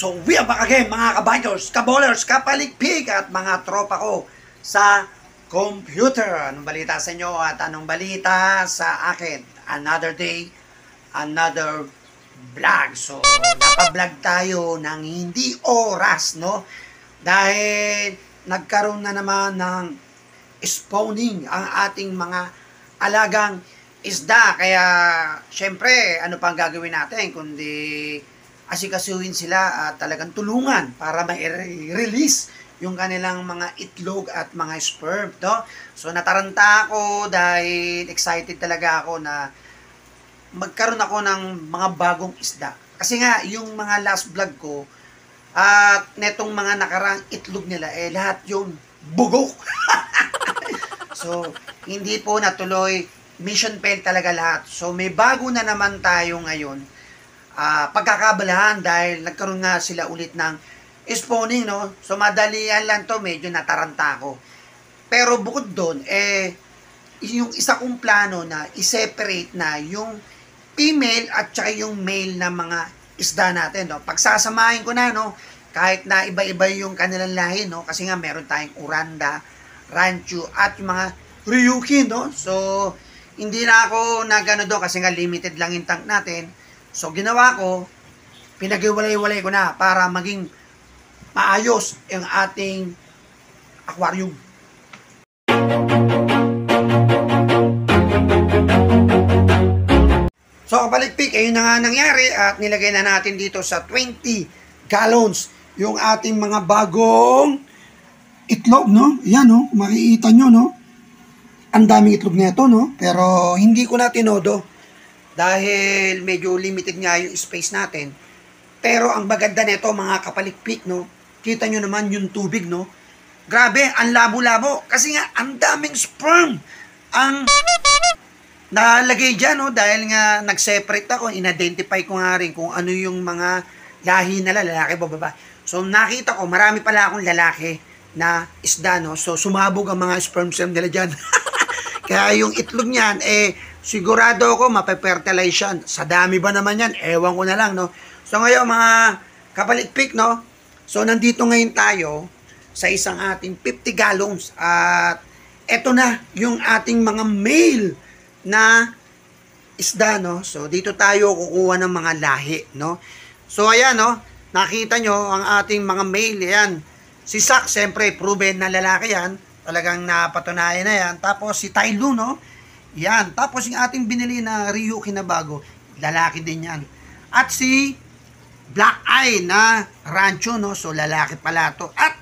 So we are back again mga kabikers, kabolers, kapaligpig at mga tropa ko sa computer. Anong balita sa inyo at anong balita sa akin? Another day, another vlog. So napablog tayo ng hindi oras, no? Dahil nagkaroon na naman ng spawning ang ating mga alagang isda. Kaya, syempre, ano pang gagawin natin kundi asikasuhin sila at talagang tulungan para ma-release yung kanilang mga itlog at mga sperm, no? So nataranta ako dahil excited talaga ako na magkaroon ako ng mga bagong isda. Kasi nga, yung mga last vlog ko, at netong mga nakarang itlog nila, eh lahat yung bugok. so, hindi po natuloy, mission fail talaga lahat. So, may bago na naman tayo ngayon uh, pagkakabalahan dahil nagkaroon nga sila ulit ng spawning, no? So, madalian lang to, medyo nataranta ako. Pero bukod doon, eh, yung isa kong plano na i-separate na yung female at saka yung male na mga isda natin, no? Pagsasamahin ko na, no? Kahit na iba-iba yung kanilang lahi, no? Kasi nga meron tayong Uranda, Rancho, at yung mga Ryuki, no? So, hindi na ako nagano doon kasi nga limited lang yung tank natin. So, ginawa ko, pinag-iwalay-walay ko na para maging maayos yung ating aquarium. So, kapaligpik, ayun na nga nangyari at nilagay na natin dito sa 20 gallons yung ating mga bagong itlog, no? Yan, no? Makikita nyo, no? Ang daming itlog nito, no? Pero hindi ko na tinodo dahil medyo limited nga yung space natin. Pero ang maganda nito mga kapalikpik, no? Kita nyo naman yung tubig, no? Grabe, ang labo-labo. Kasi nga, ang daming sperm. Ang nalagay dyan, no? Dahil nga nag-separate ako, in-identify ko nga rin kung ano yung mga lahi nila, lalaki ba baba. So, nakita ko, marami pala akong lalaki na isda, no? So, sumabog ang mga sperm cell nila dyan. Kaya yung itlog niyan, eh, sigurado ako mape-fertilize yan. Sa dami ba naman yan? Ewan ko na lang, no? So ngayon, mga kapalitpik, no? So nandito ngayon tayo sa isang ating 50 gallons at eto na yung ating mga male na isda, no? So dito tayo kukuha ng mga lahi, no? So ayan, no? Nakita nyo ang ating mga male, yan. Si Sak, siyempre, proven na lalaki yan Talagang napatunayan na yan. Tapos si Tailu, no? Yan. Tapos yung ating binili na Ryu Kinabago, lalaki din yan. At si Black Eye na Rancho, no? So lalaki pala to. At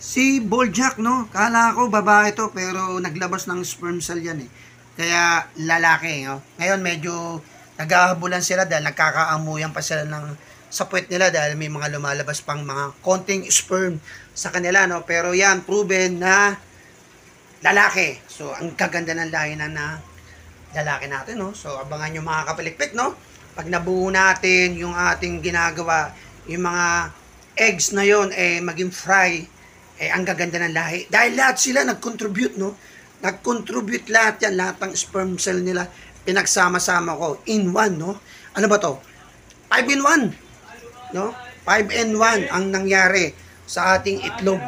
si Boljak, no? Kala ko babae to, pero naglabas ng sperm cell yan eh. Kaya lalaki, no? Ngayon medyo naghahabulan sila dahil nagkakaamuyan pa sila ng sa nila dahil may mga lumalabas pang mga konting sperm sa kanila, no? Pero yan, proven na lalaki. So, ang kaganda ng lahi na na lalaki natin, no? So, abangan nyo mga kapalikpik, no? Pag nabuo natin yung ating ginagawa, yung mga eggs na yon eh, maging fry, eh, ang gaganda ng lahi. Dahil lahat sila nag-contribute, no? Nag-contribute lahat yan, lahat ng sperm cell nila, pinagsama-sama ko in one, no? Ano ba to? 5 in 1, no? 5 in 1 ang nangyari sa ating itlog.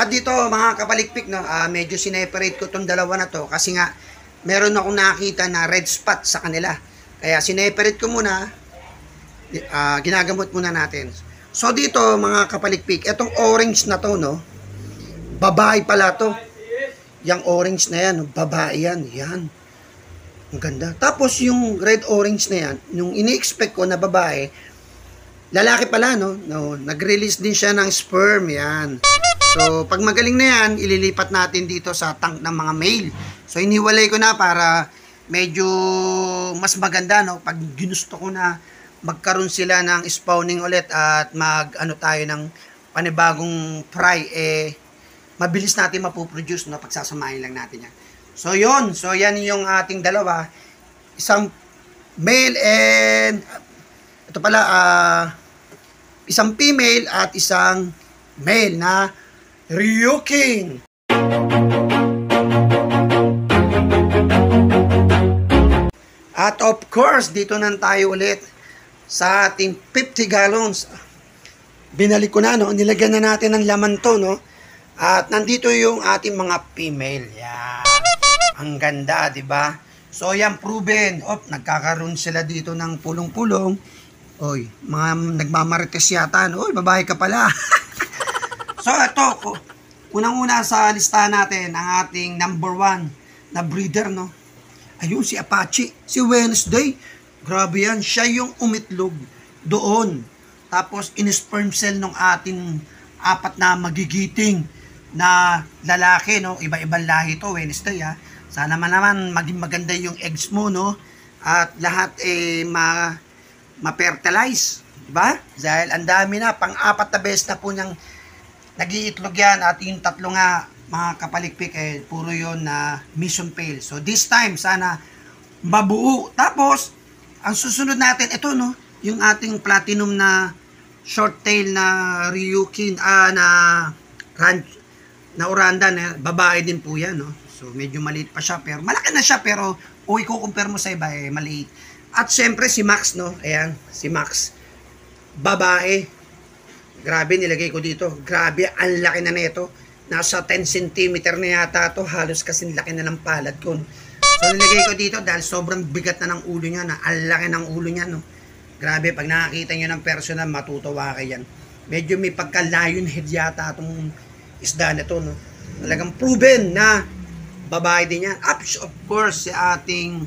At dito mga kapalikpik, no, uh, medyo sineparate ko itong dalawa na to kasi nga meron akong nakita na red spot sa kanila. Kaya sineparate ko muna, uh, ginagamot muna natin. So dito mga kapalikpik, itong orange na to, no, babae pala to. Yang orange na yan, babae yan, yan. Ang ganda. Tapos yung red orange na yan, yung ini-expect ko na babae, lalaki pala, no? no Nag-release din siya ng sperm, yan. So, pag magaling na yan, ililipat natin dito sa tank ng mga male. So, iniwalay ko na para medyo mas maganda, no? Pag ginusto ko na magkaroon sila ng spawning ulit at mag, ano tayo ng panibagong fry, eh, mabilis natin mapuproduce, no? Pagsasamahin lang natin yan. So, yon So, yan yung ating dalawa. Isang male and ito pala, uh, isang female at isang male na Ryuking. At of course, dito na tayo ulit sa ating 50 gallons. Binalik ko na, no? Nilagyan na natin ng laman to, no? At nandito yung ating mga female. Yan. Ang ganda, di ba? So, yan, proven. Op, nagkakaroon sila dito ng pulong-pulong. Oy, mga nagmamarites yata. No? Oy, babae ka pala. so, ito, unang-una sa listahan natin, ang ating number one na breeder, no? Ayun, si Apache. Si Wednesday. Grabe yan. Siya yung umitlog doon. Tapos, in-sperm cell ng ating apat na magigiting na lalaki, no? Iba-ibang lahi to, Wednesday, ha? Sana man naman maging maganda yung eggs mo, no? At lahat, eh, ma ma-fertilize. Diba? Dahil ang dami na, pang-apat na beses na po niyang nag-iitlog yan at yung tatlo nga mga kapalikpik eh, puro yon na mission fail. So this time, sana mabuo. Tapos, ang susunod natin, ito no, yung ating platinum na short tail na Ryukin, ah, na ranch, na Uranda, na babae din po yan, no. So medyo maliit pa siya, pero malaki na siya, pero kung i-compare mo sa iba, eh, maliit. At syempre si Max, no, ayan, si Max, babae, grabe nilagay ko dito, grabe, ang laki na nito nasa 10 cm na yata to. Halos kasi laki na ng palad ko. So nilagay ko dito dahil sobrang bigat na ng ulo niya na ang laki ng ulo niya no? Grabe pag nakakita niyo ng personal matutuwa kayo yan. Medyo may pagka lion head yata itong isda na to no? Talagang proven na babae din yan. Of course si ating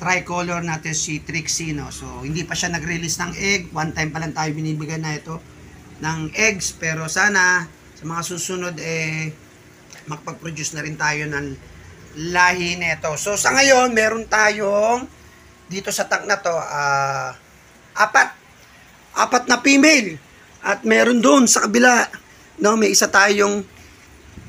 tricolor natin si Trixie no? So hindi pa siya nag-release ng egg. One time pa lang tayo binibigyan na ito ng eggs pero sana sa mga susunod eh makapag-produce na rin tayo ng lahi nito. So sa ngayon, meron tayong dito sa tank na to, uh, apat. Apat na female. At meron doon sa kabila, no, may isa tayong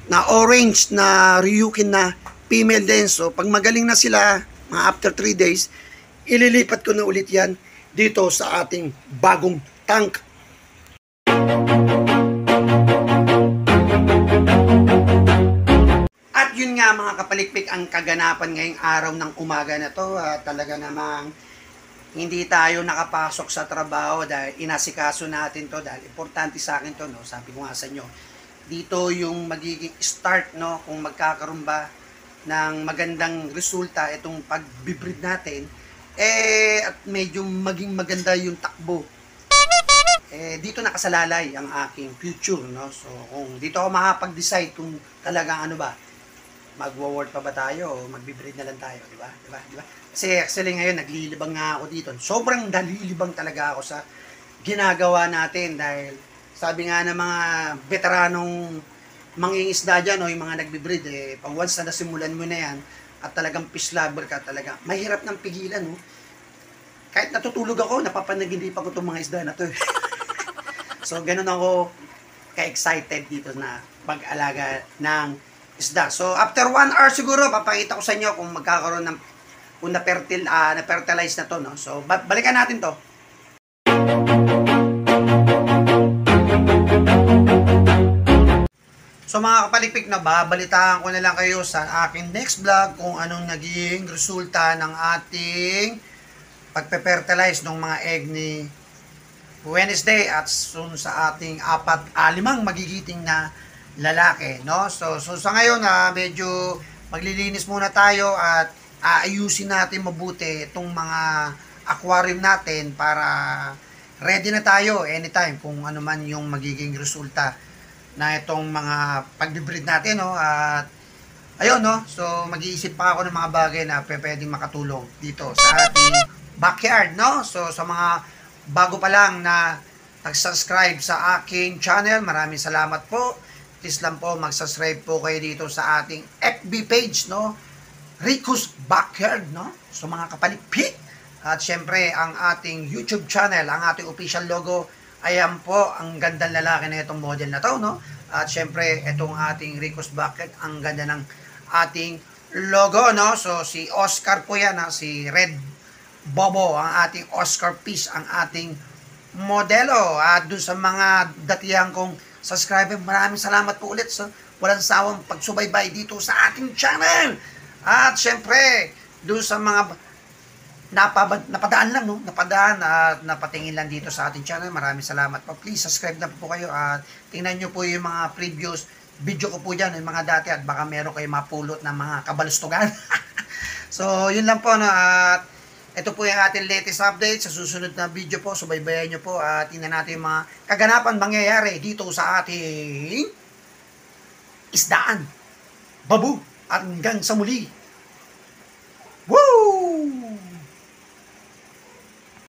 na orange na Ryukin na female din. So pag magaling na sila, mga after 3 days, ililipat ko na ulit yan dito sa ating bagong tank. Nga mga kapalikpik ang kaganapan ngayong araw ng umaga na to. Uh, talaga namang hindi tayo nakapasok sa trabaho dahil inasikaso natin to dahil importante sa akin to no? Sabi ko nga sa inyo dito yung magiging start no? Kung magkakaroon ba ng magandang resulta itong pagbibreed natin eh at medyo maging maganda yung takbo. Eh dito nakasalalay ang aking future no? So kung dito ako makapag-decide kung talagang ano ba magwo-work pa ba tayo o magbi-breed na lang tayo, di ba? Di ba? Di ba? Kasi actually ngayon naglilibang nga ako dito. Sobrang dalilibang talaga ako sa ginagawa natin dahil sabi nga ng mga veteranong mangingisda dyan o yung mga nagbi-breed eh, pag once na nasimulan mo na yan at talagang fish lover ka talaga, mahirap ng pigilan no? Kahit natutulog ako, napapanaginipan ko itong mga isda na to. Eh. so, ganun ako ka-excited dito na pag-alaga ng isda. So, after 1 hour siguro, papakita ko sa inyo kung magkakaroon ng kung na-fertil, uh, na-fertilize na to, no? So, balikan natin to. So mga kapalikpik na babalitaan ko na lang kayo sa aking next vlog kung anong naging resulta ng ating pagpe-fertilize ng mga egg ni Wednesday at soon sa ating apat, alimang magigiting na lalaki, no? So, so sa ngayon, uh, medyo maglilinis muna tayo at aayusin natin mabuti itong mga aquarium natin para ready na tayo anytime kung ano man yung magiging resulta na itong mga pag-breed natin, no? At ayun, no? So, mag-iisip pa ako ng mga bagay na pwedeng makatulong dito sa ating backyard, no? So, sa mga bago pa lang na nag-subscribe sa aking channel, maraming salamat po please lang po mag-subscribe po kayo dito sa ating FB page, no? Rico's Backyard, no? So mga kapalipik. At syempre, ang ating YouTube channel, ang ating official logo, ayan po, ang gandang lalaki na itong model na to, no? At syempre, itong ating Rico's Backyard, ang ganda ng ating logo, no? So, si Oscar po yan, ha? si Red Bobo, ang ating Oscar Peace, ang ating modelo. At doon sa mga datihan kong subscriber. Maraming salamat po ulit sa walang sawang pagsubaybay dito sa ating channel. At syempre, doon sa mga napabad, napadaan lang, no? Napadaan at napatingin lang dito sa ating channel. Maraming salamat po. Please subscribe na po kayo at tingnan nyo po yung mga previous video ko po dyan, yung mga dati at baka meron kayo mapulot ng mga kabalustugan. so, yun lang po, no? At ito po yung ating latest update sa susunod na video po. Subaybayan nyo po at tingnan natin yung mga kaganapan mangyayari dito sa ating isdaan. Babu! Hanggang sa muli! Woo!